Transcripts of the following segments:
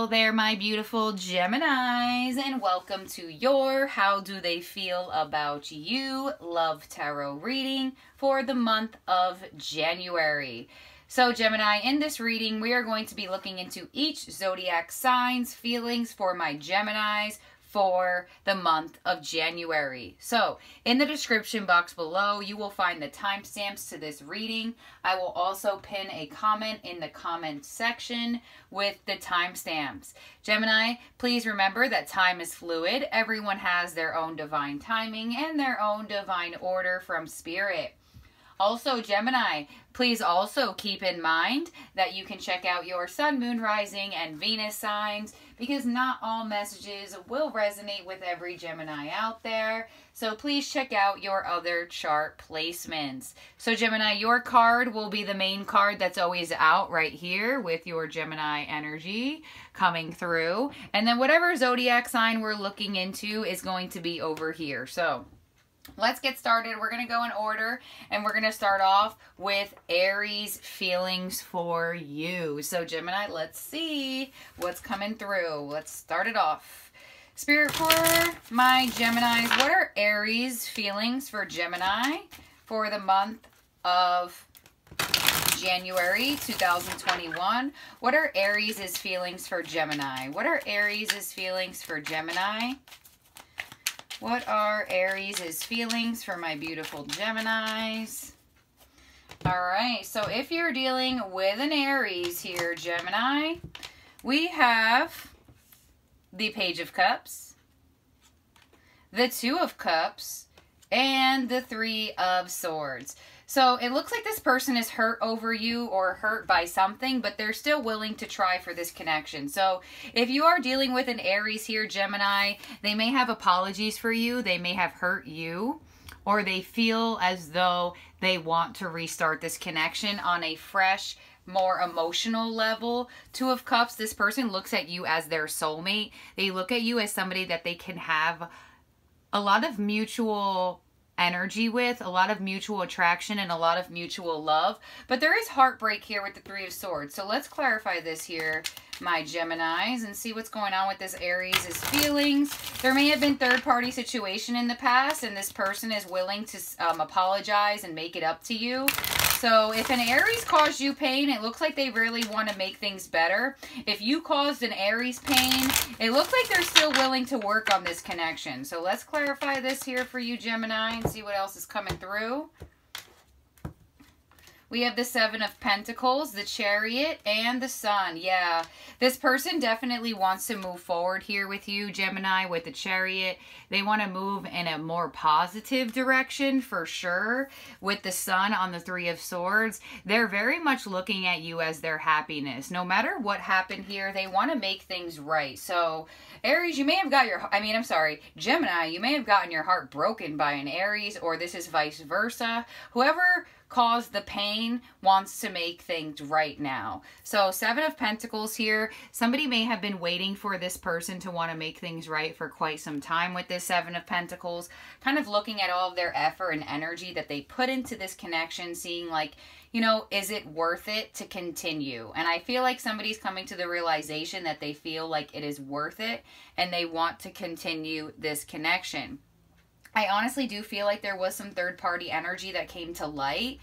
Hello there, my beautiful Geminis, and welcome to your How Do They Feel About You Love Tarot reading for the month of January. So, Gemini, in this reading, we are going to be looking into each zodiac sign's feelings for my Geminis for the month of January. So, in the description box below, you will find the timestamps to this reading. I will also pin a comment in the comment section with the timestamps. Gemini, please remember that time is fluid. Everyone has their own divine timing and their own divine order from spirit. Also, Gemini, please also keep in mind that you can check out your Sun, Moon, Rising, and Venus signs because not all messages will resonate with every Gemini out there. So please check out your other chart placements. So Gemini, your card will be the main card that's always out right here with your Gemini energy coming through. And then whatever zodiac sign we're looking into is going to be over here. So let's get started. We're going to go in order and we're going to start off with Aries feelings for you. So Gemini, let's see what's coming through. Let's start it off. Spirit for my Geminis, what are Aries feelings for Gemini for the month of January 2021? What are Aries' feelings for Gemini? What are Aries' feelings for Gemini? What are Aries' feelings for my beautiful Geminis? All right, so if you're dealing with an Aries here, Gemini, we have the Page of Cups, the Two of Cups, and the Three of Swords. So it looks like this person is hurt over you or hurt by something, but they're still willing to try for this connection. So if you are dealing with an Aries here, Gemini, they may have apologies for you. They may have hurt you or they feel as though they want to restart this connection on a fresh, more emotional level. Two of Cups, this person looks at you as their soulmate. They look at you as somebody that they can have a lot of mutual energy with, a lot of mutual attraction and a lot of mutual love. But there is heartbreak here with the Three of Swords. So let's clarify this here, my Geminis, and see what's going on with this Aries' feelings. There may have been third-party situation in the past, and this person is willing to um, apologize and make it up to you. So if an Aries caused you pain, it looks like they really want to make things better. If you caused an Aries pain, it looks like they're still willing to work on this connection. So let's clarify this here for you, Gemini, and see what else is coming through. We have the Seven of Pentacles, the Chariot, and the Sun. Yeah, this person definitely wants to move forward here with you, Gemini, with the Chariot. They want to move in a more positive direction for sure. With the Sun on the Three of Swords, they're very much looking at you as their happiness. No matter what happened here, they want to make things right. So, Aries, you may have got your, I mean, I'm sorry, Gemini, you may have gotten your heart broken by an Aries, or this is vice versa. Whoever caused the pain wants to make things right now. So Seven of Pentacles here. Somebody may have been waiting for this person to want to make things right for quite some time with this Seven of Pentacles. Kind of looking at all of their effort and energy that they put into this connection, seeing like, you know, is it worth it to continue? And I feel like somebody's coming to the realization that they feel like it is worth it and they want to continue this connection. I honestly do feel like there was some third party energy that came to light.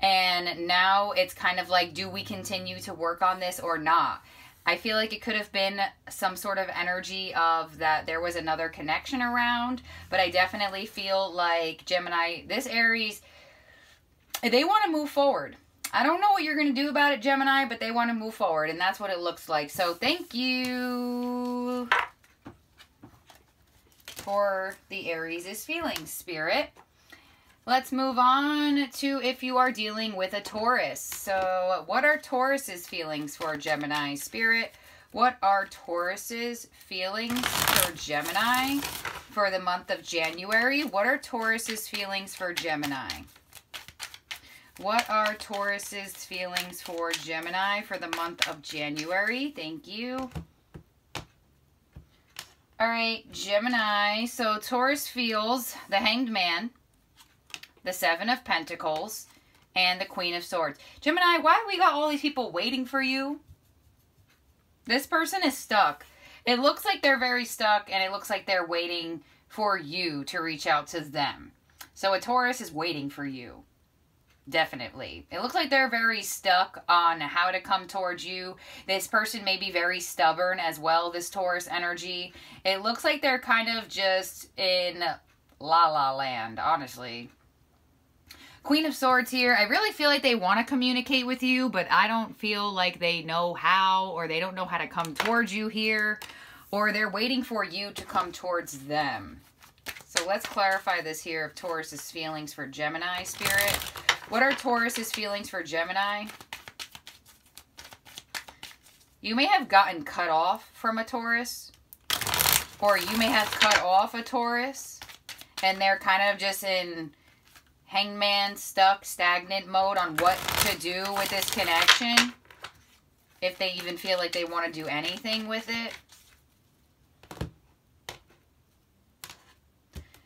And now it's kind of like, do we continue to work on this or not? I feel like it could have been some sort of energy of that there was another connection around, but I definitely feel like Gemini, this Aries, they want to move forward. I don't know what you're going to do about it, Gemini, but they want to move forward, and that's what it looks like. So thank you for the Aries' is feeling, Spirit. Let's move on to if you are dealing with a Taurus. So what are Taurus's feelings for Gemini, Spirit? What are Taurus's feelings for Gemini for the month of January? What are Taurus's feelings for Gemini? What are Taurus's feelings for Gemini for the month of January? Thank you. All right, Gemini. So Taurus feels the Hanged Man, the Seven of Pentacles, and the Queen of Swords. Gemini, why we got all these people waiting for you? This person is stuck. It looks like they're very stuck and it looks like they're waiting for you to reach out to them. So a Taurus is waiting for you. Definitely. It looks like they're very stuck on how to come towards you. This person may be very stubborn as well, this Taurus energy. It looks like they're kind of just in la la land, honestly. Queen of Swords here. I really feel like they want to communicate with you, but I don't feel like they know how or they don't know how to come towards you here or they're waiting for you to come towards them. So let's clarify this here of Taurus's feelings for Gemini spirit. What are Taurus's feelings for Gemini? You may have gotten cut off from a Taurus or you may have cut off a Taurus and they're kind of just in hangman stuck stagnant mode on what to do with this connection if they even feel like they want to do anything with it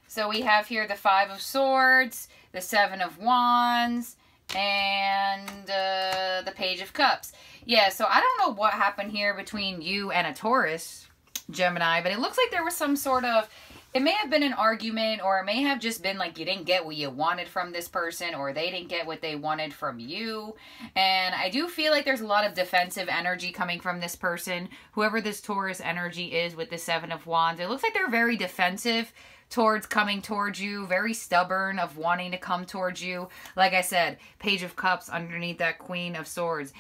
so we have here the five of swords the seven of wands and uh, the page of cups yeah so i don't know what happened here between you and a taurus gemini but it looks like there was some sort of it may have been an argument or it may have just been like you didn't get what you wanted from this person or they didn't get what they wanted from you. And I do feel like there's a lot of defensive energy coming from this person. Whoever this Taurus energy is with the 7 of wands. It looks like they're very defensive towards coming towards you, very stubborn of wanting to come towards you. Like I said, Page of Cups underneath that Queen of Swords.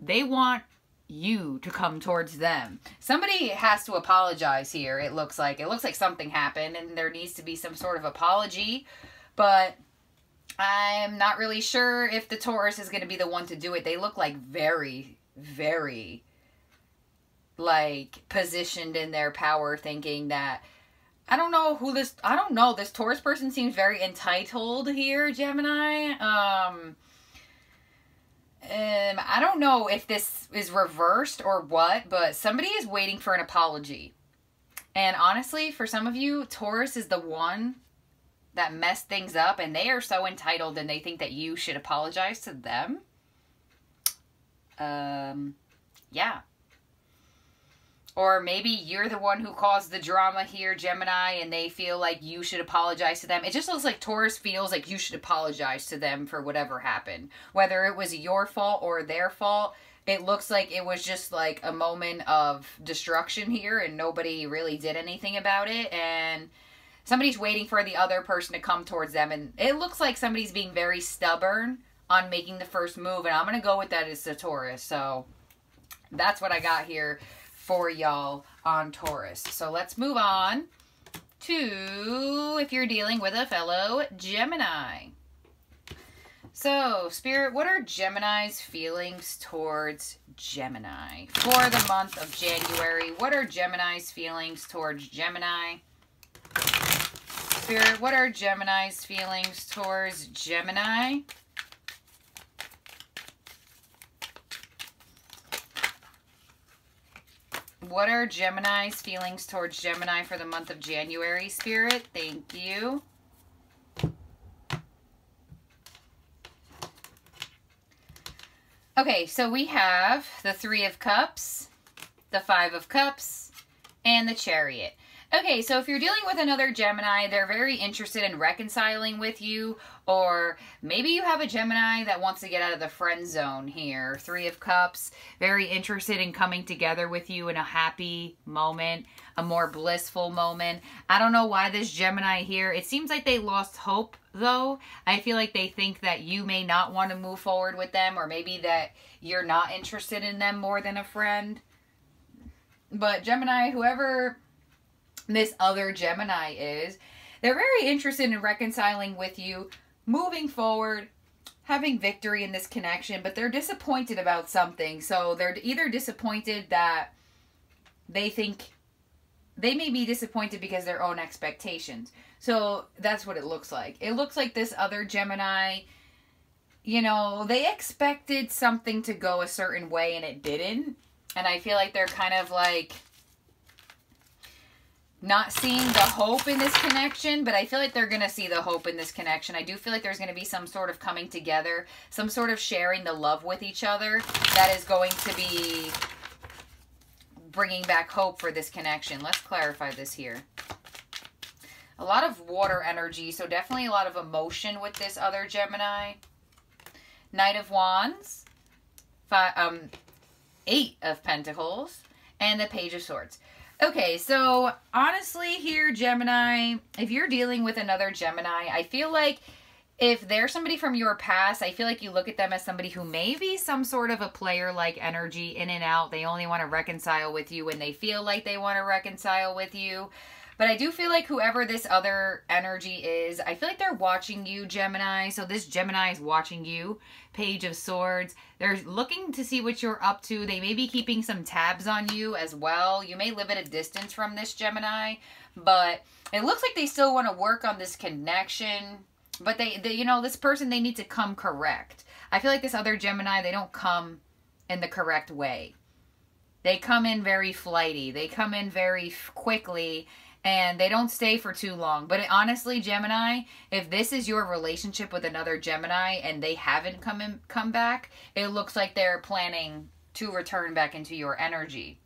They want you to come towards them. Somebody has to apologize here, it looks like. It looks like something happened and there needs to be some sort of apology. But I'm not really sure if the Taurus is going to be the one to do it. They look like very, very like positioned in their power thinking that I don't know who this I don't know this Taurus person seems very entitled here Gemini um um, I don't know if this is reversed or what, but somebody is waiting for an apology. And honestly, for some of you, Taurus is the one that messed things up, and they are so entitled and they think that you should apologize to them. Um, yeah. Or maybe you're the one who caused the drama here, Gemini, and they feel like you should apologize to them. It just looks like Taurus feels like you should apologize to them for whatever happened. Whether it was your fault or their fault, it looks like it was just like a moment of destruction here and nobody really did anything about it. And somebody's waiting for the other person to come towards them. And it looks like somebody's being very stubborn on making the first move. And I'm going to go with that as the Taurus. So that's what I got here for y'all on Taurus. So let's move on to if you're dealing with a fellow Gemini. So, Spirit, what are Gemini's feelings towards Gemini for the month of January? What are Gemini's feelings towards Gemini? Spirit, what are Gemini's feelings towards Gemini? What are Gemini's feelings towards Gemini for the month of January, Spirit? Thank you. Okay, so we have the Three of Cups, the Five of Cups, and the Chariot. Okay, so if you're dealing with another Gemini, they're very interested in reconciling with you, or maybe you have a Gemini that wants to get out of the friend zone here. Three of Cups, very interested in coming together with you in a happy moment, a more blissful moment. I don't know why this Gemini here, it seems like they lost hope though. I feel like they think that you may not want to move forward with them, or maybe that you're not interested in them more than a friend. But Gemini, whoever this other Gemini is, they're very interested in reconciling with you, moving forward, having victory in this connection, but they're disappointed about something. So they're either disappointed that they think they may be disappointed because their own expectations. So that's what it looks like. It looks like this other Gemini, you know, they expected something to go a certain way and it didn't. And I feel like they're kind of like not seeing the hope in this connection, but I feel like they're going to see the hope in this connection. I do feel like there's going to be some sort of coming together, some sort of sharing the love with each other that is going to be bringing back hope for this connection. Let's clarify this here. A lot of water energy, so definitely a lot of emotion with this other Gemini. Knight of Wands, five, um, Eight of Pentacles, and the Page of Swords. Okay, so honestly, here, Gemini, if you're dealing with another Gemini, I feel like if they're somebody from your past, I feel like you look at them as somebody who may be some sort of a player like energy in and out. They only want to reconcile with you when they feel like they want to reconcile with you. But I do feel like whoever this other energy is, I feel like they're watching you, Gemini. So this Gemini is watching you. Page of Swords. They're looking to see what you're up to. They may be keeping some tabs on you as well. You may live at a distance from this Gemini, but it looks like they still want to work on this connection. But they, they, you know, this person, they need to come correct. I feel like this other Gemini, they don't come in the correct way. They come in very flighty. They come in very quickly and they don't stay for too long. But it, honestly, Gemini, if this is your relationship with another Gemini and they haven't come in, come back, it looks like they're planning to return back into your energy.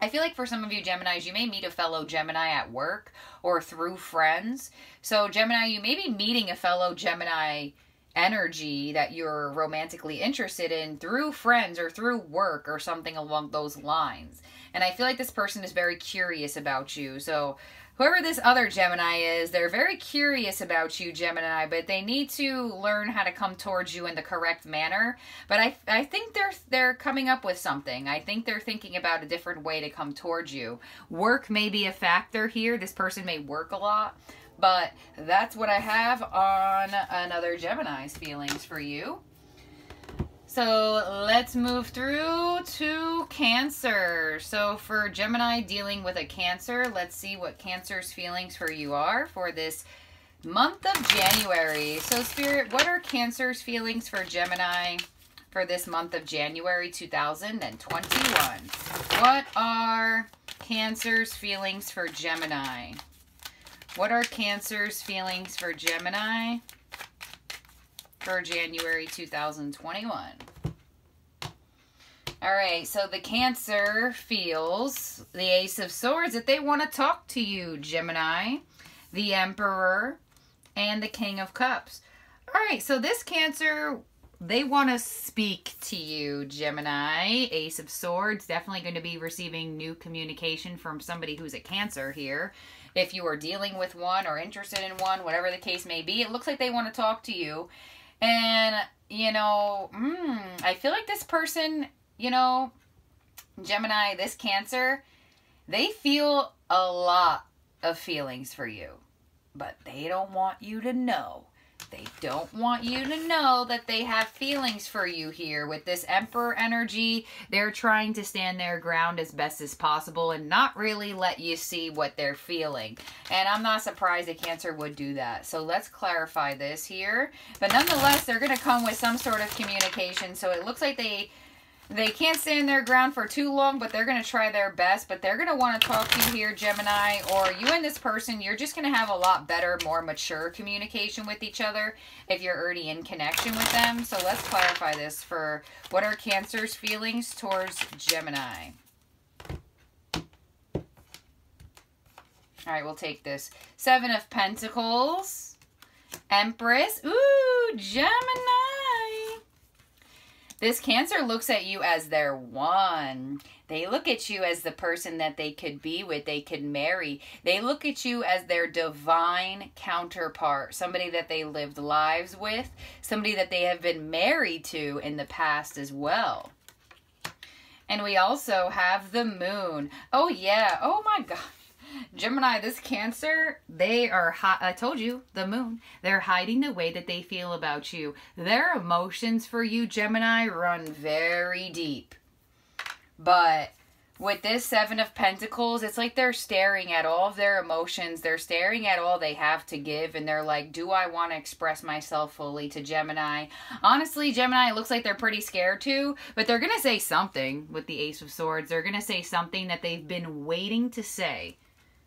I feel like for some of you Geminis, you may meet a fellow Gemini at work or through friends. So Gemini, you may be meeting a fellow Gemini energy that you're romantically interested in through friends or through work or something along those lines. And I feel like this person is very curious about you. So whoever this other Gemini is, they're very curious about you, Gemini, but they need to learn how to come towards you in the correct manner. But I, I think they're they're coming up with something. I think they're thinking about a different way to come towards you. Work may be a factor here. This person may work a lot. But that's what I have on another Gemini's feelings for you. So let's move through to Cancer. So for Gemini dealing with a Cancer, let's see what Cancer's feelings for you are for this month of January. So Spirit, what are Cancer's feelings for Gemini for this month of January 2021? What are Cancer's feelings for Gemini? What are Cancer's feelings for Gemini? For January 2021. All right, so the Cancer feels the Ace of Swords that they want to talk to you, Gemini, the Emperor, and the King of Cups. All right, so this Cancer, they want to speak to you, Gemini. Ace of Swords, definitely going to be receiving new communication from somebody who's a Cancer here. If you are dealing with one or interested in one, whatever the case may be, it looks like they want to talk to you. And, you know, mm, I feel like this person, you know, Gemini, this Cancer, they feel a lot of feelings for you, but they don't want you to know. They don't want you to know that they have feelings for you here. With this Emperor energy, they're trying to stand their ground as best as possible and not really let you see what they're feeling. And I'm not surprised a Cancer would do that. So let's clarify this here. But nonetheless, they're going to come with some sort of communication. So it looks like they they can't stand their ground for too long, but they're going to try their best. But they're going to want to talk to you here, Gemini, or you and this person, you're just going to have a lot better, more mature communication with each other if you're already in connection with them. So let's clarify this for what are Cancer's feelings towards Gemini. All right, we'll take this. Seven of Pentacles. Empress. Ooh, Gemini. This Cancer looks at you as their one. They look at you as the person that they could be with, they could marry. They look at you as their divine counterpart, somebody that they lived lives with, somebody that they have been married to in the past as well. And we also have the moon. Oh, yeah. Oh, my God. Gemini, this Cancer, they are, I told you, the moon. They're hiding the way that they feel about you. Their emotions for you, Gemini, run very deep. But with this Seven of Pentacles, it's like they're staring at all of their emotions. They're staring at all they have to give, and they're like, do I want to express myself fully to Gemini? Honestly, Gemini, it looks like they're pretty scared too, but they're going to say something with the Ace of Swords. They're going to say something that they've been waiting to say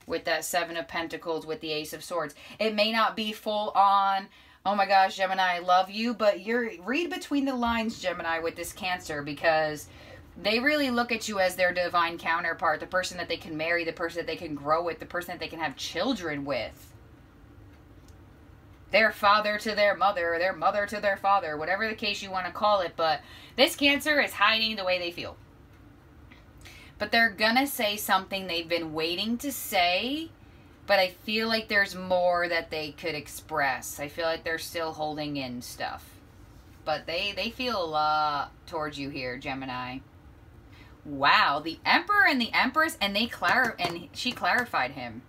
with that Seven of Pentacles with the Ace of Swords. It may not be full on, oh my gosh, Gemini, I love you, but you're read between the lines, Gemini, with this Cancer because they really look at you as their divine counterpart, the person that they can marry, the person that they can grow with, the person that they can have children with. Their father to their mother, their mother to their father, whatever the case you want to call it. But this Cancer is hiding the way they feel. But they're to say something they've been waiting to say, but I feel like there's more that they could express. I feel like they're still holding in stuff. But they, they feel a lot towards you here, Gemini. Wow, the Emperor and the Empress, and they clar and she clarified him.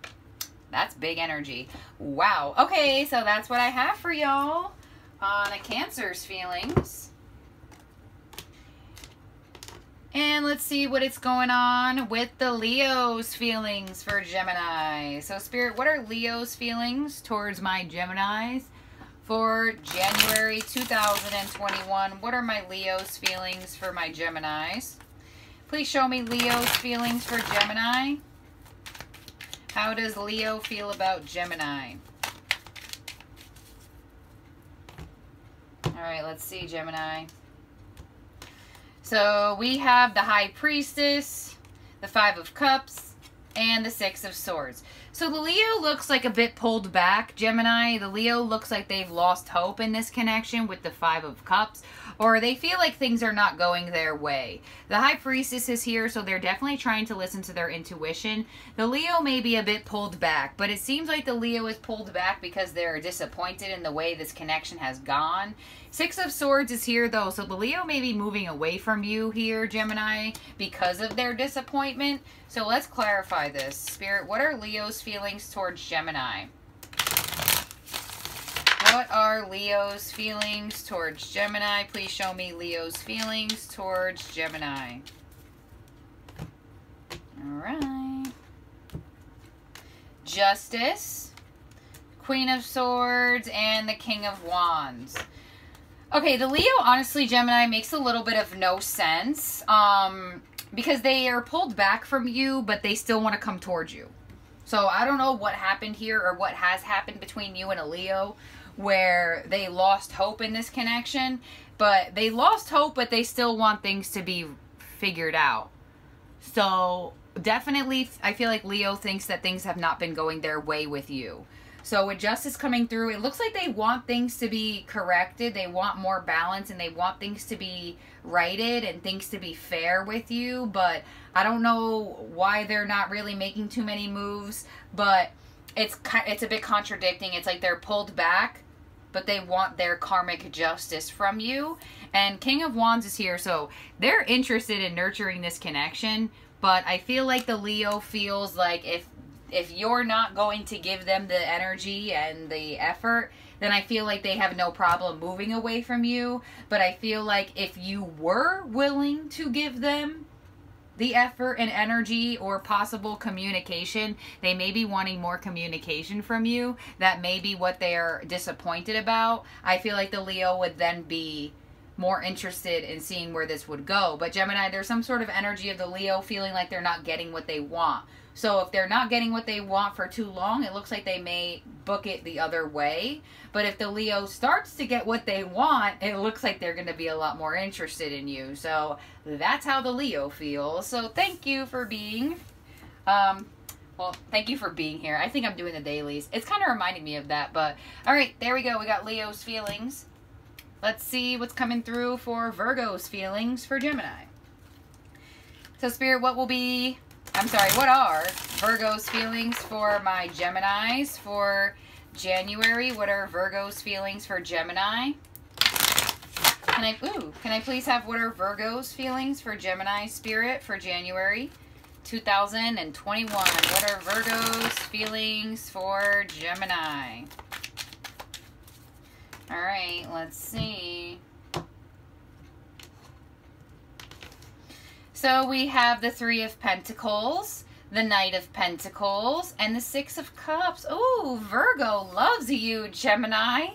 That's big energy. Wow. Okay, so that's what I have for y'all on a Cancer's feelings. And let's see what it's going on with the Leo's feelings for Gemini. So, Spirit, what are Leo's feelings towards my Geminis for January 2021? What are my Leo's feelings for my Geminis? Please show me Leo's feelings for Gemini. How does Leo feel about Gemini? All right, let's see, Gemini. So we have the High Priestess, the Five of Cups, and the Six of Swords. So the Leo looks like a bit pulled back, Gemini. The Leo looks like they've lost hope in this connection with the Five of Cups, or they feel like things are not going their way. The High Priestess is here, so they're definitely trying to listen to their intuition. The Leo may be a bit pulled back, but it seems like the Leo is pulled back because they're disappointed in the way this connection has gone. Six of Swords is here though, so the Leo may be moving away from you here, Gemini, because of their disappointment. So let's clarify this. Spirit, what are Leo's feelings towards Gemini? What are Leo's feelings towards Gemini? Please show me Leo's feelings towards Gemini. All right. Justice, Queen of Swords, and the King of Wands. Okay, the Leo, honestly, Gemini, makes a little bit of no sense. Um, because they are pulled back from you, but they still want to come towards you. So I don't know what happened here or what has happened between you and a Leo where they lost hope in this connection. But they lost hope, but they still want things to be figured out. So definitely, I feel like Leo thinks that things have not been going their way with you. So with justice coming through, it looks like they want things to be corrected. They want more balance and they want things to be righted and things to be fair with you. But I don't know why they're not really making too many moves. But it's it's a bit contradicting. It's like they're pulled back, but they want their karmic justice from you. And King of Wands is here, so they're interested in nurturing this connection. But I feel like the Leo feels like if if you're not going to give them the energy and the effort, then I feel like they have no problem moving away from you. But I feel like if you were willing to give them the effort and energy or possible communication, they may be wanting more communication from you. That may be what they're disappointed about. I feel like the Leo would then be more interested in seeing where this would go. But Gemini, there's some sort of energy of the Leo feeling like they're not getting what they want. So if they're not getting what they want for too long, it looks like they may book it the other way. But if the Leo starts to get what they want, it looks like they're going to be a lot more interested in you. So that's how the Leo feels. So thank you for being um well, thank you for being here. I think I'm doing the dailies. It's kind of reminding me of that, but all right, there we go. We got Leo's feelings. Let's see what's coming through for Virgo's feelings for Gemini. So, Spirit, what will be I'm sorry, what are Virgo's feelings for my Geminis for January? What are Virgo's feelings for Gemini? Can I, ooh, can I please have what are Virgo's feelings for Gemini spirit for January 2021? What are Virgo's feelings for Gemini? All right, let's see. So we have the Three of Pentacles, the Knight of Pentacles, and the Six of Cups. Oh, Virgo loves you, Gemini.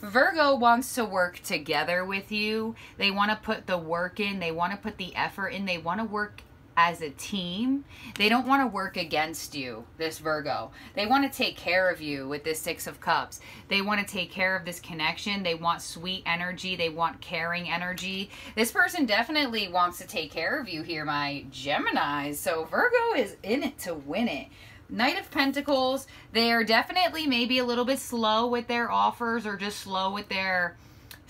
Virgo wants to work together with you. They want to put the work in. They want to put the effort in. They want to work as a team. They don't want to work against you, this Virgo. They want to take care of you with this Six of Cups. They want to take care of this connection. They want sweet energy. They want caring energy. This person definitely wants to take care of you here, my Gemini. So Virgo is in it to win it. Knight of Pentacles, they're definitely maybe a little bit slow with their offers or just slow with their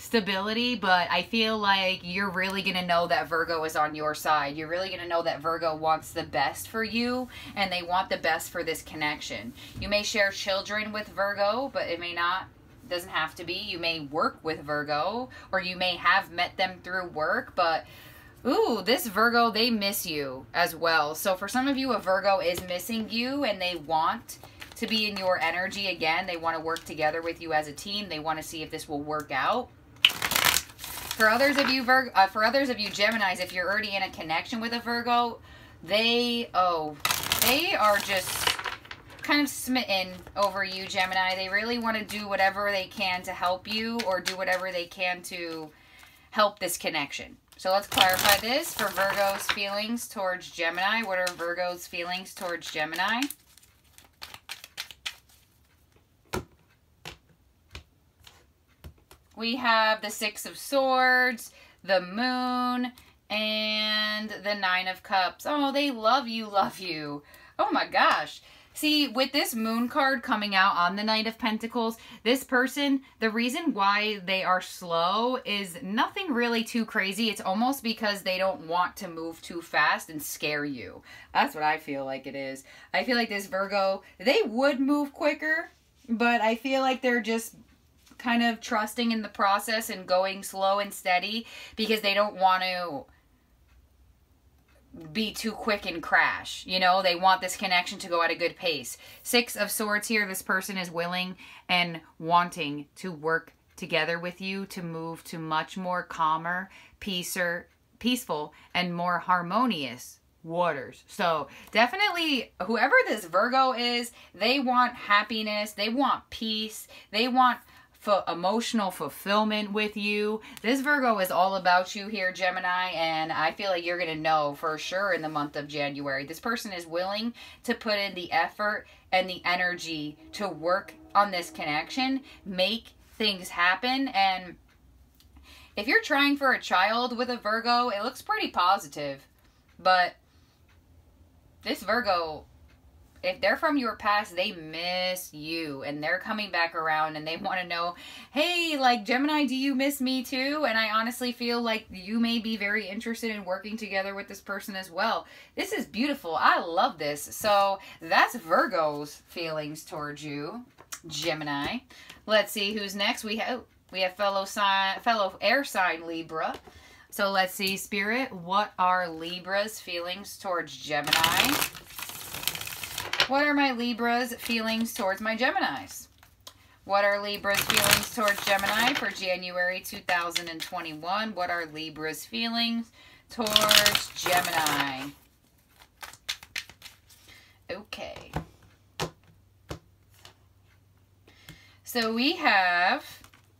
stability, but I feel like you're really going to know that Virgo is on your side. You're really going to know that Virgo wants the best for you and they want the best for this connection. You may share children with Virgo, but it may not doesn't have to be. You may work with Virgo or you may have met them through work, but Ooh, this Virgo, they miss you as well. So for some of you, a Virgo is missing you and they want to be in your energy again. They want to work together with you as a team. They want to see if this will work out. For others of you, Virgo, uh, for others of you Geminis, if you're already in a connection with a Virgo, they, oh, they are just kind of smitten over you, Gemini. They really want to do whatever they can to help you or do whatever they can to help this connection. So let's clarify this for Virgo's feelings towards Gemini. What are Virgo's feelings towards Gemini? We have the Six of Swords, the Moon, and the Nine of Cups. Oh, they love you, love you. Oh my gosh. See, with this moon card coming out on the Knight of Pentacles, this person, the reason why they are slow is nothing really too crazy. It's almost because they don't want to move too fast and scare you. That's what I feel like it is. I feel like this Virgo, they would move quicker, but I feel like they're just kind of trusting in the process and going slow and steady because they don't want to be too quick and crash. You know, they want this connection to go at a good pace. Six of Swords here, this person is willing and wanting to work together with you to move to much more calmer, peacer, peaceful, and more harmonious waters. So definitely whoever this Virgo is, they want happiness, they want peace, they want for emotional fulfillment with you. This Virgo is all about you here, Gemini, and I feel like you're going to know for sure in the month of January. This person is willing to put in the effort and the energy to work on this connection, make things happen, and if you're trying for a child with a Virgo, it looks pretty positive. But this Virgo if they're from your past, they miss you and they're coming back around and they want to know, hey, like Gemini, do you miss me too? And I honestly feel like you may be very interested in working together with this person as well. This is beautiful. I love this. So that's Virgo's feelings towards you, Gemini. Let's see who's next. We have oh, we have fellow sign fellow air sign Libra. So let's see, Spirit, what are Libra's feelings towards Gemini? What are my Libra's feelings towards my Geminis? What are Libra's feelings towards Gemini for January 2021? What are Libra's feelings towards Gemini? Okay. So we have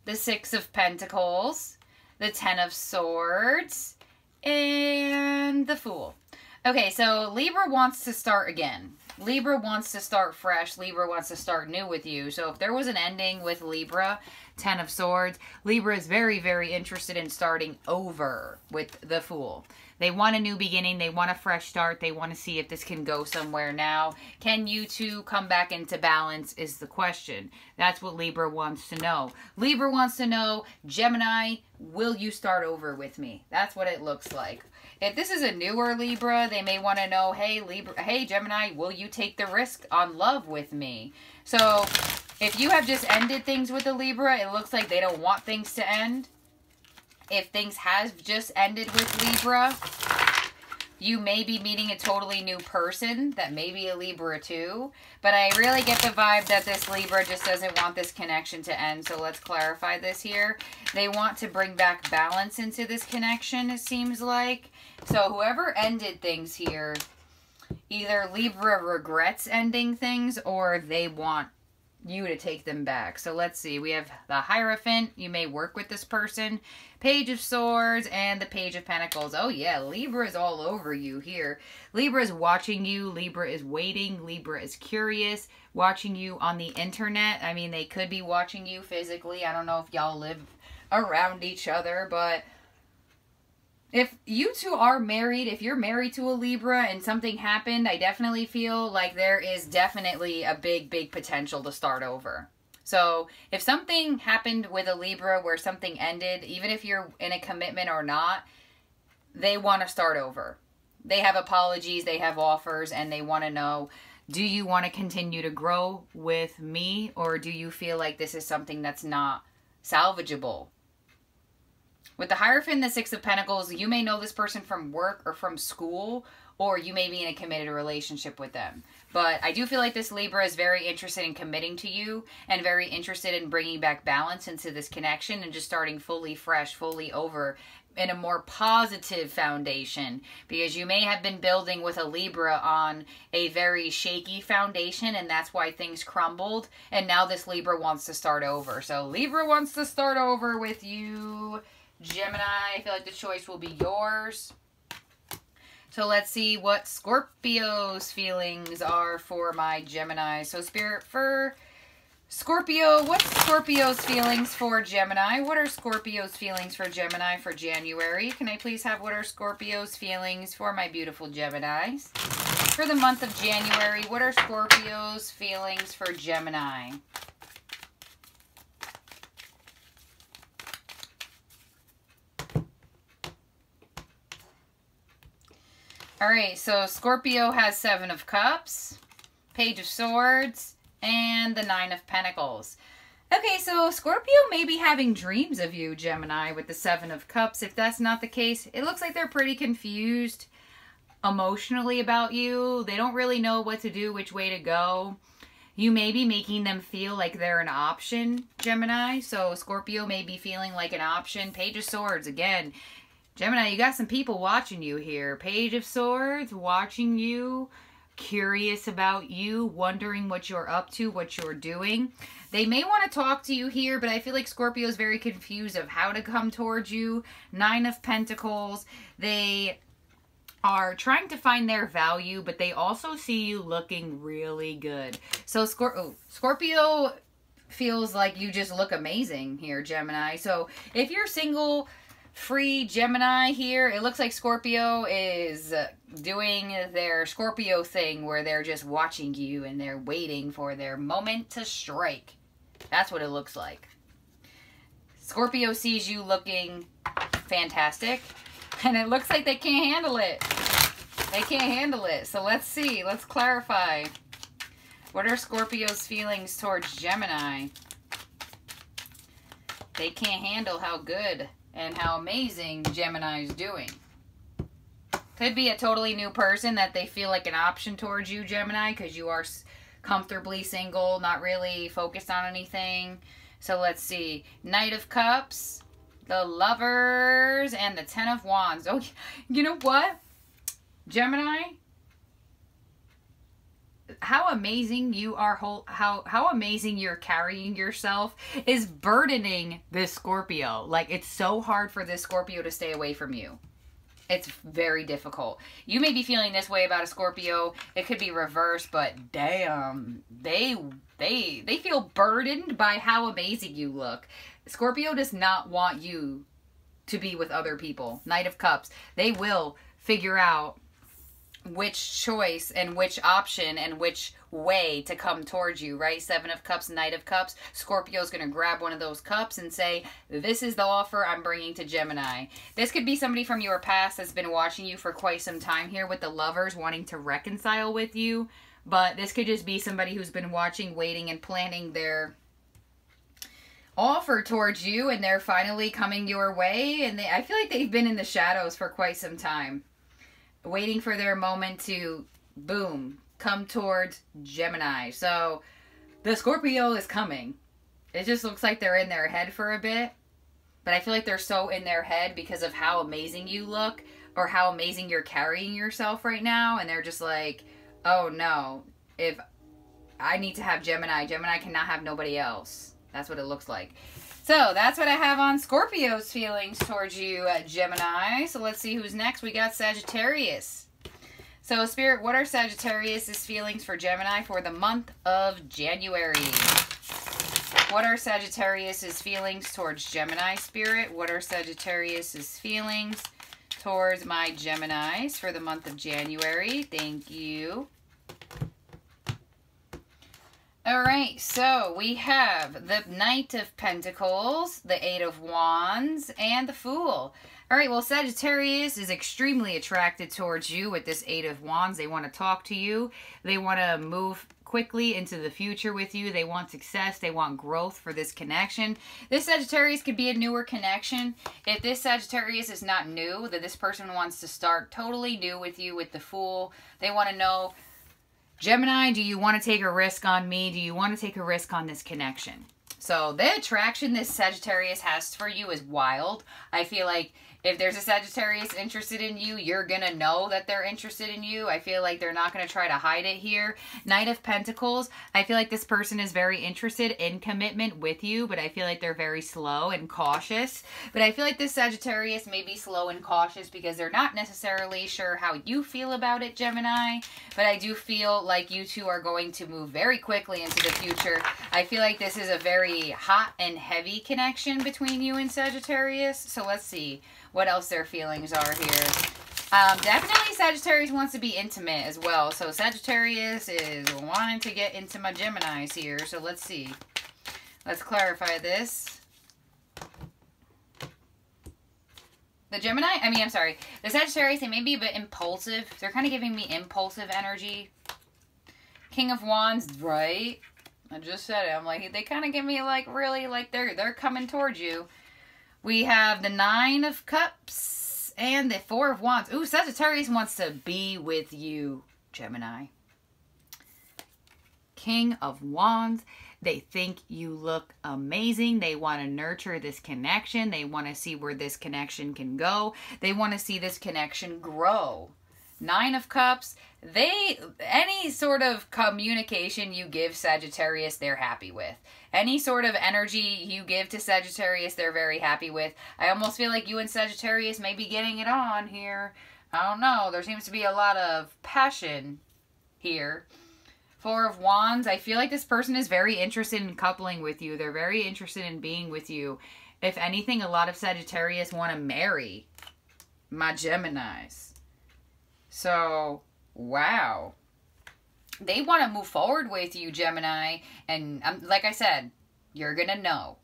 the Six of Pentacles, the Ten of Swords, and the Fool. Okay, so Libra wants to start again. Libra wants to start fresh. Libra wants to start new with you. So if there was an ending with Libra, Ten of Swords, Libra is very, very interested in starting over with the Fool. They want a new beginning. They want a fresh start. They want to see if this can go somewhere now. Can you two come back into balance is the question. That's what Libra wants to know. Libra wants to know, Gemini, will you start over with me? That's what it looks like. If this is a newer Libra, they may want to know, hey, Libra, hey, Gemini, will you take the risk on love with me? So if you have just ended things with a Libra, it looks like they don't want things to end. If things have just ended with Libra, you may be meeting a totally new person that may be a Libra too. But I really get the vibe that this Libra just doesn't want this connection to end. So let's clarify this here. They want to bring back balance into this connection, it seems like. So whoever ended things here, either Libra regrets ending things or they want you to take them back. So let's see. We have the Hierophant. You may work with this person. Page of Swords and the Page of Pentacles. Oh yeah, Libra is all over you here. Libra is watching you. Libra is waiting. Libra is curious. Watching you on the internet. I mean, they could be watching you physically. I don't know if y'all live around each other, but if you two are married, if you're married to a Libra and something happened, I definitely feel like there is definitely a big, big potential to start over. So if something happened with a Libra where something ended, even if you're in a commitment or not, they want to start over. They have apologies, they have offers, and they want to know do you want to continue to grow with me or do you feel like this is something that's not salvageable? With the Hierophant and the Six of Pentacles, you may know this person from work or from school, or you may be in a committed relationship with them. But I do feel like this Libra is very interested in committing to you and very interested in bringing back balance into this connection and just starting fully fresh, fully over in a more positive foundation because you may have been building with a Libra on a very shaky foundation and that's why things crumbled and now this Libra wants to start over. So Libra wants to start over with you Gemini, I feel like the choice will be yours. So let's see what Scorpio's feelings are for my Gemini. So Spirit for Scorpio, what's Scorpio's feelings for Gemini? What are Scorpio's feelings for Gemini for January? Can I please have what are Scorpio's feelings for my beautiful Geminis? For the month of January, what are Scorpio's feelings for Gemini? All right, so Scorpio has Seven of Cups, Page of Swords, and the Nine of Pentacles. Okay, so Scorpio may be having dreams of you, Gemini, with the Seven of Cups. If that's not the case, it looks like they're pretty confused emotionally about you. They don't really know what to do, which way to go. You may be making them feel like they're an option, Gemini. So Scorpio may be feeling like an option. Page of Swords, again, Gemini, you got some people watching you here. Page of Swords, watching you, curious about you, wondering what you're up to, what you're doing. They may want to talk to you here, but I feel like Scorpio is very confused of how to come towards you. Nine of Pentacles. They are trying to find their value, but they also see you looking really good. So Scor oh, Scorpio feels like you just look amazing here, Gemini. So if you're single, free Gemini here. It looks like Scorpio is uh, doing their Scorpio thing where they're just watching you and they're waiting for their moment to strike. That's what it looks like. Scorpio sees you looking fantastic and it looks like they can't handle it. They can't handle it. So let's see. Let's clarify. What are Scorpio's feelings towards Gemini? They can't handle how good and how amazing Gemini is doing. Could be a totally new person that they feel like an option towards you, Gemini, because you are comfortably single, not really focused on anything. So let's see. Knight of Cups, the Lovers, and the Ten of Wands. Oh, you know what? Gemini, how amazing you are whole how how amazing you're carrying yourself is burdening this Scorpio. Like it's so hard for this Scorpio to stay away from you. It's very difficult. You may be feeling this way about a Scorpio. It could be reversed, but damn, they they they feel burdened by how amazing you look. Scorpio does not want you to be with other people. Knight of Cups. They will figure out which choice and which option and which way to come towards you, right? Seven of Cups, Knight of Cups. Scorpio's going to grab one of those cups and say, This is the offer I'm bringing to Gemini. This could be somebody from your past that's been watching you for quite some time here with the lovers wanting to reconcile with you. But this could just be somebody who's been watching, waiting, and planning their offer towards you and they're finally coming your way and they, I feel like they've been in the shadows for quite some time waiting for their moment to boom come towards Gemini. So the Scorpio is coming. It just looks like they're in their head for a bit. But I feel like they're so in their head because of how amazing you look or how amazing you're carrying yourself right now. And they're just like, oh no, if I need to have Gemini. Gemini cannot have nobody else. That's what it looks like. So that's what I have on Scorpio's feelings towards you, uh, Gemini. So let's see who's next. We got Sagittarius. So, Spirit, what are Sagittarius's feelings for Gemini for the month of January? What are Sagittarius's feelings towards Gemini, Spirit? What are Sagittarius's feelings towards my Geminis for the month of January? Thank you. All right, so we have the Knight of Pentacles, the Eight of Wands, and the Fool. All right, well, Sagittarius is extremely attracted towards you with this Eight of Wands. They want to talk to you. They want to move quickly into the future with you. They want success. They want growth for this connection. This Sagittarius could be a newer connection. If this Sagittarius is not new, that this person wants to start totally new with you with the Fool. They want to know Gemini, do you want to take a risk on me? Do you want to take a risk on this connection? So the attraction this Sagittarius has for you is wild. I feel like if there's a Sagittarius interested in you, you're going to know that they're interested in you. I feel like they're not going to try to hide it here. Knight of Pentacles, I feel like this person is very interested in commitment with you, but I feel like they're very slow and cautious. But I feel like this Sagittarius may be slow and cautious because they're not necessarily sure how you feel about it, Gemini. But I do feel like you two are going to move very quickly into the future. I feel like this is a very hot and heavy connection between you and Sagittarius. So let's see what else their feelings are here. Um, definitely Sagittarius wants to be intimate as well. So Sagittarius is wanting to get into my Geminis here. So let's see. Let's clarify this. The Gemini, I mean, I'm sorry. The Sagittarius, they may be a bit impulsive. They're kind of giving me impulsive energy. King of Wands, right? I just said it. I'm like, they kind of give me like really like they're they're coming towards you. We have the Nine of Cups and the Four of Wands. Ooh, Sagittarius wants to be with you, Gemini. King of Wands. They think you look amazing. They want to nurture this connection. They want to see where this connection can go. They want to see this connection grow. Nine of Cups, they any sort of communication you give Sagittarius, they're happy with. Any sort of energy you give to Sagittarius, they're very happy with. I almost feel like you and Sagittarius may be getting it on here. I don't know. There seems to be a lot of passion here. Four of Wands, I feel like this person is very interested in coupling with you. They're very interested in being with you. If anything, a lot of Sagittarius want to marry my Geminis. So, wow. They want to move forward with you, Gemini. And um, like I said, you're going to know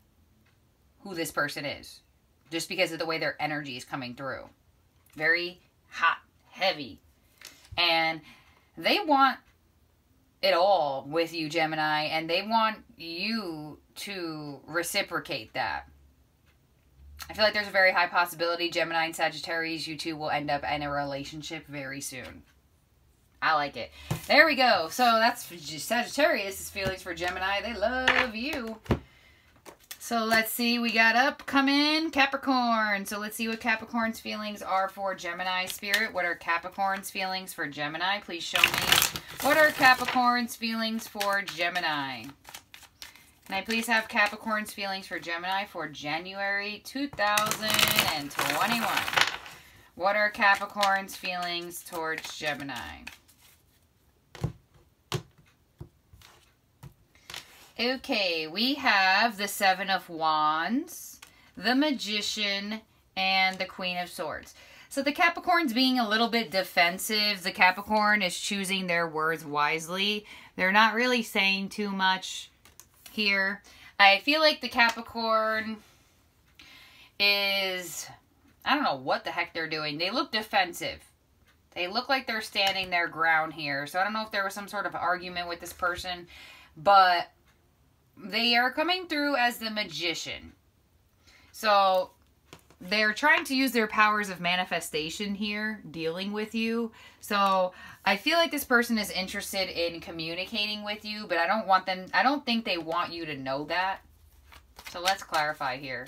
who this person is just because of the way their energy is coming through. Very hot, heavy. And they want it all with you, Gemini, and they want you to reciprocate that. I feel like there's a very high possibility Gemini and Sagittarius, you two will end up in a relationship very soon. I like it. There we go. So that's Sagittarius' feelings for Gemini. They love you. So let's see. We got up, come in, Capricorn. So let's see what Capricorn's feelings are for Gemini spirit. What are Capricorn's feelings for Gemini? Please show me. What are Capricorn's feelings for Gemini? Can I please have Capricorn's feelings for Gemini for January 2021? What are Capricorn's feelings towards Gemini? Okay, we have the Seven of Wands, the Magician, and the Queen of Swords. So the Capricorn's being a little bit defensive. The Capricorn is choosing their words wisely. They're not really saying too much here. I feel like the Capricorn is, I don't know what the heck they're doing. They look defensive. They look like they're standing their ground here. So I don't know if there was some sort of argument with this person, but they are coming through as the magician. So they're trying to use their powers of manifestation here, dealing with you. So I feel like this person is interested in communicating with you, but I don't want them, I don't think they want you to know that. So let's clarify here.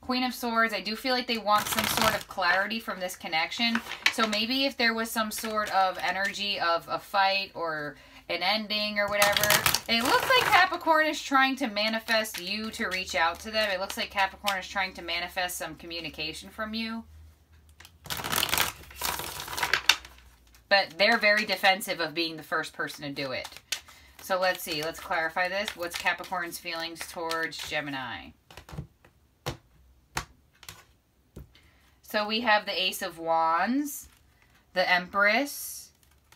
Queen of Swords, I do feel like they want some sort of clarity from this connection. So maybe if there was some sort of energy of a fight or an ending or whatever. It looks like Capricorn is trying to manifest you to reach out to them. It looks like Capricorn is trying to manifest some communication from you. But they're very defensive of being the first person to do it. So let's see. Let's clarify this. What's Capricorn's feelings towards Gemini? So we have the Ace of Wands, the Empress,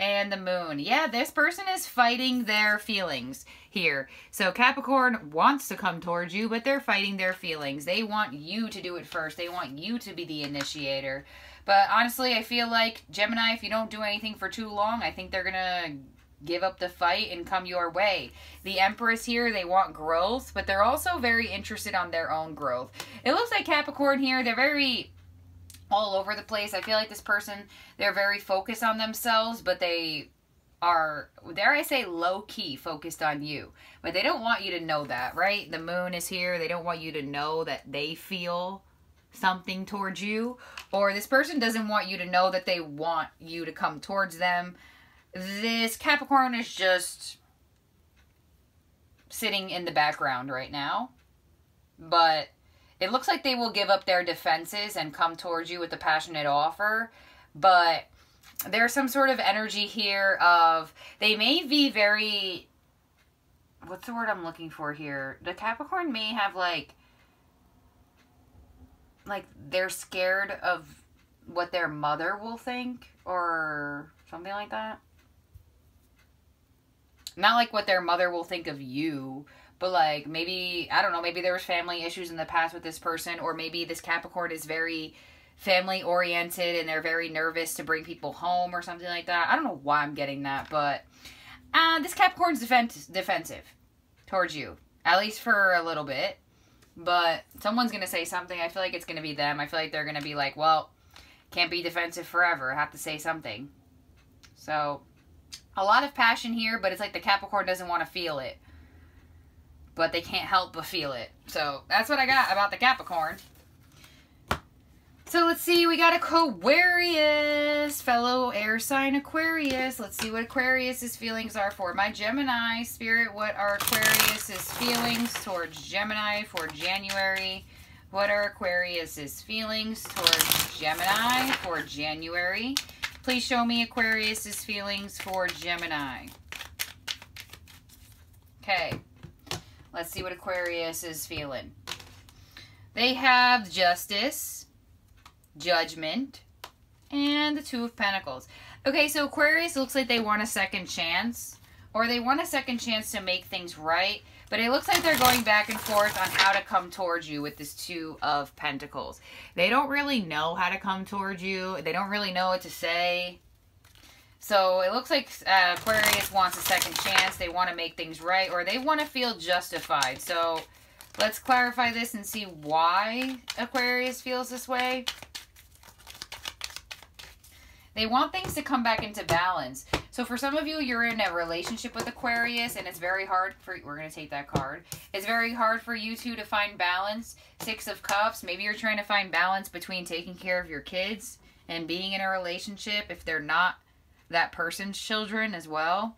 and the Moon. Yeah, this person is fighting their feelings here. So Capricorn wants to come towards you, but they're fighting their feelings. They want you to do it first. They want you to be the initiator. But honestly, I feel like Gemini, if you don't do anything for too long, I think they're going to give up the fight and come your way. The Empress here, they want growth, but they're also very interested on their own growth. It looks like Capricorn here, they're very all over the place. I feel like this person, they're very focused on themselves, but they are, dare I say, low key focused on you. But they don't want you to know that, right? The moon is here. They don't want you to know that they feel something towards you. Or this person doesn't want you to know that they want you to come towards them. This Capricorn is just sitting in the background right now. But it looks like they will give up their defenses and come towards you with a passionate offer, but there's some sort of energy here of they may be very what's the word I'm looking for here? The Capricorn may have like like they're scared of what their mother will think or something like that. Not like what their mother will think of you, but like maybe I don't know, maybe there was family issues in the past with this person or maybe this Capricorn is very family oriented and they're very nervous to bring people home or something like that. I don't know why I'm getting that, but uh, this Capricorn's defense defensive towards you, at least for a little bit. But someone's gonna say something. I feel like it's gonna be them. I feel like they're gonna be like, "Well, can't be defensive forever. I have to say something." So, a lot of passion here, but it's like the Capricorn doesn't want to feel it but they can't help but feel it. So that's what I got about the Capricorn. So let's see, we got a Aquarius, fellow air sign Aquarius. Let's see what Aquarius's feelings are for my Gemini spirit. What are Aquarius's feelings towards Gemini for January? What are Aquarius's feelings towards Gemini for January? Please show me Aquarius's feelings for Gemini. Okay. Let's see what Aquarius is feeling. They have Justice, Judgment, and the Two of Pentacles. Okay, so Aquarius looks like they want a second chance, or they want a second chance to make things right, but it looks like they're going back and forth on how to come towards you with this Two of Pentacles. They don't really know how to come towards you. They don't really know what to say. So it looks like uh, Aquarius wants a second chance. They want to make things right or they want to feel justified. So let's clarify this and see why Aquarius feels this way. They want things to come back into balance. So for some of you, you're in a relationship with Aquarius and it's very hard for, we're going to take that card. It's very hard for you two to find balance. Six of Cups, maybe you're trying to find balance between taking care of your kids and being in a relationship if they're not that person's children as well.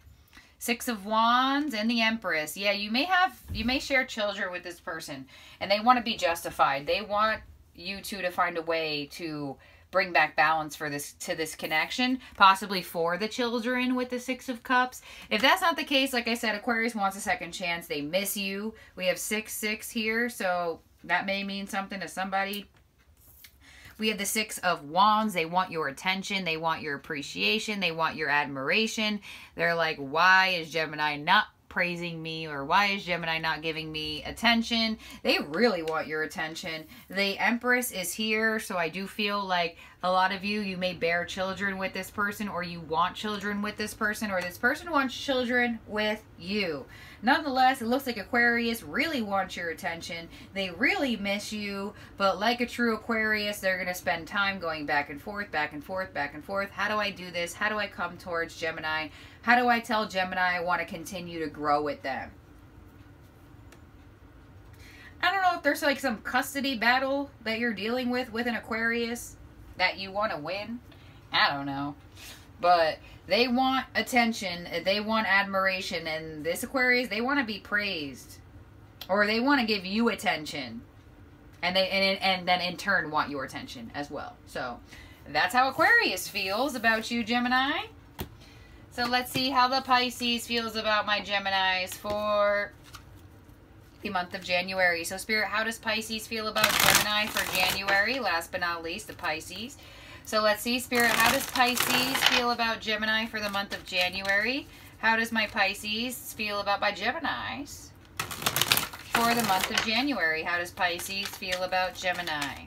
Six of Wands and the Empress. Yeah, you may have, you may share children with this person and they want to be justified. They want you two to find a way to bring back balance for this to this connection possibly for the children with the six of cups if that's not the case like i said aquarius wants a second chance they miss you we have six six here so that may mean something to somebody we have the Six of Wands. They want your attention. They want your appreciation. They want your admiration. They're like, why is Gemini not praising me or why is Gemini not giving me attention? They really want your attention. The Empress is here, so I do feel like a lot of you, you may bear children with this person or you want children with this person or this person wants children with you. Nonetheless, it looks like Aquarius really wants your attention. They really miss you, but like a true Aquarius, they're going to spend time going back and forth, back and forth, back and forth. How do I do this? How do I come towards Gemini? How do I tell Gemini I want to continue to grow with them? I don't know if there's like some custody battle that you're dealing with with an Aquarius that you want to win. I don't know. But they want attention, they want admiration, and this Aquarius, they want to be praised. Or they want to give you attention. And they and, and then in turn want your attention as well. So that's how Aquarius feels about you, Gemini. So let's see how the Pisces feels about my Geminis for the month of January. So Spirit, how does Pisces feel about Gemini for January? Last but not least, the Pisces. So let's see, Spirit, how does Pisces feel about Gemini for the month of January? How does my Pisces feel about my Geminis for the month of January? How does Pisces feel about Gemini?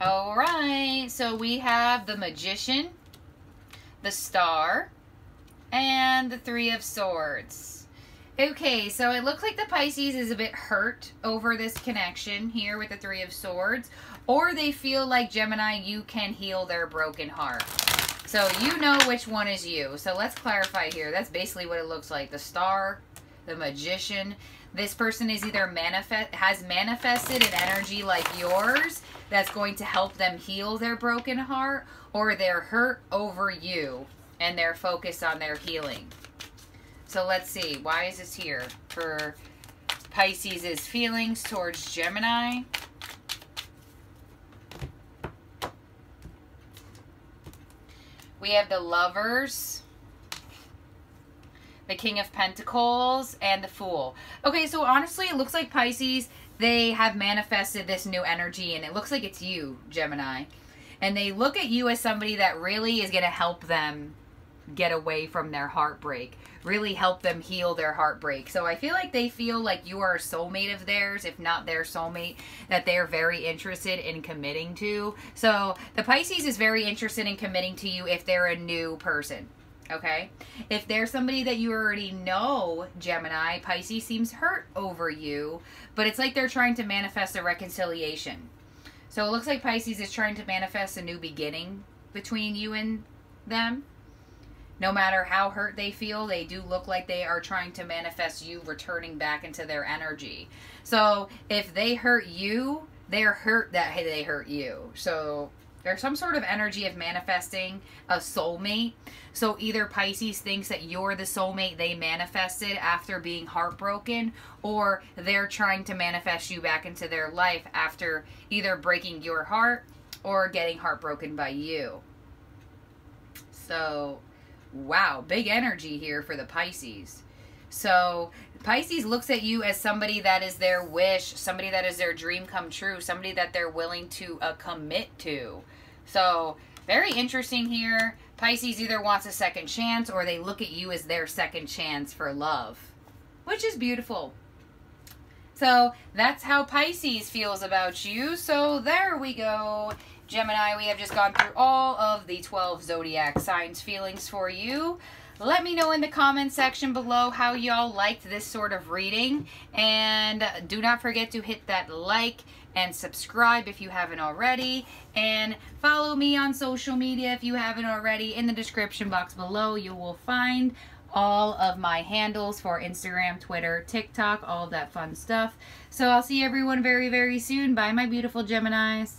All right, so we have the Magician, the Star, and the Three of Swords. Okay, so it looks like the Pisces is a bit hurt over this connection here with the Three of Swords. Or they feel like, Gemini, you can heal their broken heart. So you know which one is you. So let's clarify here. That's basically what it looks like. The Star, the Magician. This person is either manifest has manifested an energy like yours that's going to help them heal their broken heart. Or they're hurt over you and they're focused on their healing. So let's see. Why is this here? For Pisces' feelings towards Gemini. We have the Lovers, the King of Pentacles, and the Fool. Okay, so honestly, it looks like Pisces, they have manifested this new energy, and it looks like it's you, Gemini. And they look at you as somebody that really is going to help them get away from their heartbreak, really help them heal their heartbreak. So I feel like they feel like you are a soulmate of theirs, if not their soulmate, that they're very interested in committing to. So the Pisces is very interested in committing to you if they're a new person. Okay? If there's somebody that you already know, Gemini, Pisces seems hurt over you, but it's like they're trying to manifest a reconciliation. So it looks like Pisces is trying to manifest a new beginning between you and them no matter how hurt they feel, they do look like they are trying to manifest you returning back into their energy. So if they hurt you, they're hurt that they hurt you. So there's some sort of energy of manifesting a soulmate. So either Pisces thinks that you're the soulmate they manifested after being heartbroken, or they're trying to manifest you back into their life after either breaking your heart or getting heartbroken by you. So wow, big energy here for the Pisces. So Pisces looks at you as somebody that is their wish, somebody that is their dream come true, somebody that they're willing to uh, commit to. So very interesting here. Pisces either wants a second chance or they look at you as their second chance for love, which is beautiful. So that's how Pisces feels about you. So there we go. Gemini, we have just gone through all of the 12 zodiac signs feelings for you. Let me know in the comment section below how y'all liked this sort of reading. And do not forget to hit that like and subscribe if you haven't already. And follow me on social media if you haven't already. In the description box below, you will find all of my handles for Instagram, Twitter, TikTok, all that fun stuff. So I'll see everyone very, very soon. Bye, my beautiful Geminis.